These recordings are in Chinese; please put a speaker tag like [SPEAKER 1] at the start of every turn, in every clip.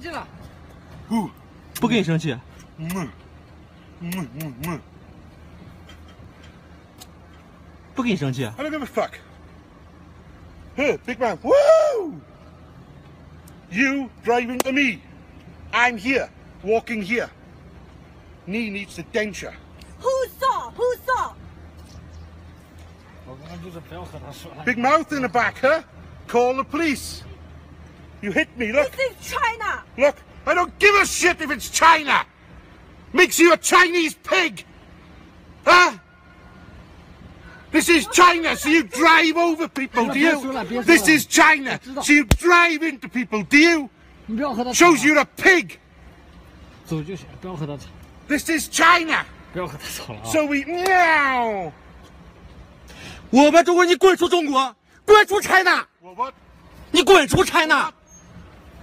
[SPEAKER 1] 生气了，
[SPEAKER 2] 不，
[SPEAKER 3] 不跟你生气。
[SPEAKER 2] 嗯，嗯嗯嗯
[SPEAKER 3] 不跟你生气。
[SPEAKER 2] I don't give a fuck. Hey, big man. Woo! You drive into me. I'm here, walking here. Knee needs a denture.
[SPEAKER 4] Who saw? Who saw?
[SPEAKER 1] 我刚刚就是不要和他说了。
[SPEAKER 2] Big mouth in the back, huh? Call the police. You hit me, look.
[SPEAKER 4] This is China.
[SPEAKER 2] Look, I don't give a shit if it's China. Makes you a Chinese pig. Huh? This is China, so you drive over people, do
[SPEAKER 1] 别说了，别
[SPEAKER 2] you?
[SPEAKER 1] 说了。
[SPEAKER 2] This is China,
[SPEAKER 1] 知道。
[SPEAKER 2] so you drive into people, do you?
[SPEAKER 1] 你不要和他吵
[SPEAKER 2] Shows you're a pig.
[SPEAKER 1] 走就行，不要和他吵，
[SPEAKER 2] This is China.
[SPEAKER 1] 不要和他吵了啊。
[SPEAKER 2] So we now.
[SPEAKER 3] 我们中国人，你滚出中国，滚出 China，
[SPEAKER 2] Well, what?
[SPEAKER 3] 你滚出 China，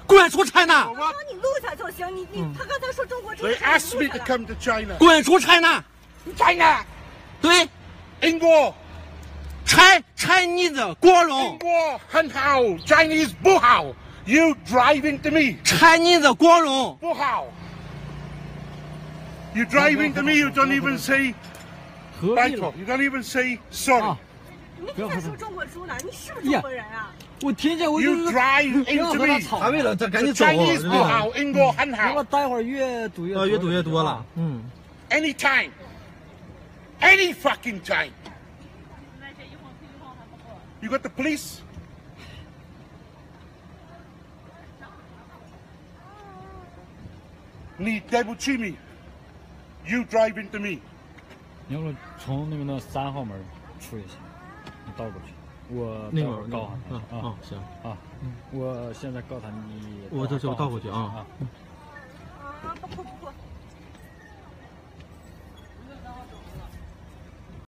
[SPEAKER 3] 滚出 China，
[SPEAKER 4] 我?帮你录下就行。你你，他刚才说中国这
[SPEAKER 2] They
[SPEAKER 4] 个
[SPEAKER 2] ，asked me to come to China.
[SPEAKER 3] 滚出 China。
[SPEAKER 2] China.
[SPEAKER 3] 对
[SPEAKER 2] In
[SPEAKER 3] war.，Chi Chinese 光荣
[SPEAKER 2] war. Hun hao. Chinese 不好 You drive into
[SPEAKER 3] me.，Chinese 光荣。
[SPEAKER 2] 不好 You drive into me, you don't even say
[SPEAKER 1] 何必
[SPEAKER 2] Bangkok.
[SPEAKER 1] 了
[SPEAKER 2] ？You don't even say sorry.
[SPEAKER 1] 啊，
[SPEAKER 4] 你在说中国猪呢？你是不是中国人啊？
[SPEAKER 1] 我听见我就
[SPEAKER 2] You
[SPEAKER 1] 是
[SPEAKER 2] drive
[SPEAKER 1] 不要
[SPEAKER 2] into
[SPEAKER 1] 和他
[SPEAKER 2] me.
[SPEAKER 1] 吵。
[SPEAKER 3] 他为了这赶
[SPEAKER 2] The
[SPEAKER 3] 紧走
[SPEAKER 2] hao. In war. Hun
[SPEAKER 1] 完了
[SPEAKER 2] ，hao.
[SPEAKER 1] 待会儿越堵越
[SPEAKER 3] 呃，越堵越多了。嗯
[SPEAKER 2] ，Anytime. Any fucking time. You got the police? Need double chimney. You drive into me.
[SPEAKER 1] 你要不从那个那三号门出也行，你倒过去，我
[SPEAKER 3] 那
[SPEAKER 1] 会儿告他啊
[SPEAKER 3] 啊行。
[SPEAKER 1] 啊，我现在告诉他你，
[SPEAKER 3] 我这就倒过去啊。
[SPEAKER 1] 啊，不不不不。